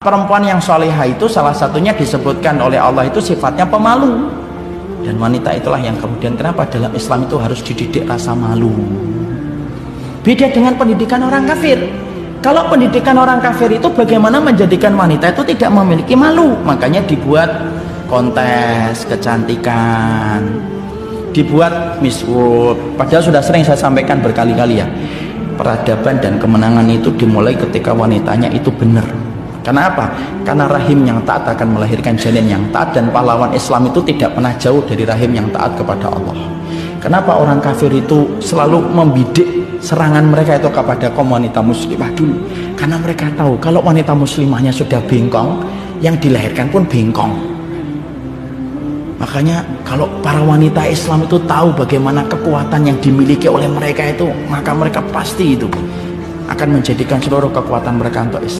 Perempuan yang solehah itu salah satunya disebutkan oleh Allah itu sifatnya pemalu. Dan wanita itulah yang kemudian kenapa dalam Islam itu harus dididik rasa malu. Beda dengan pendidikan orang kafir. Kalau pendidikan orang kafir itu bagaimana menjadikan wanita itu tidak memiliki malu. Makanya dibuat kontes kecantikan. Dibuat Miss World. Padahal sudah sering saya sampaikan berkali-kali ya. Peradaban dan kemenangan itu dimulai ketika wanitanya itu benar karena apa? Karena rahim yang taat akan melahirkan janin yang taat dan pahlawan Islam itu tidak pernah jauh dari rahim yang taat kepada Allah. Kenapa orang kafir itu selalu membidik serangan mereka itu kepada kaum wanita muslimah dulu? Karena mereka tahu kalau wanita muslimahnya sudah bengkong, yang dilahirkan pun bengkong. Makanya kalau para wanita Islam itu tahu bagaimana kekuatan yang dimiliki oleh mereka itu, maka mereka pasti itu akan menjadikan seluruh kekuatan mereka untuk Islam.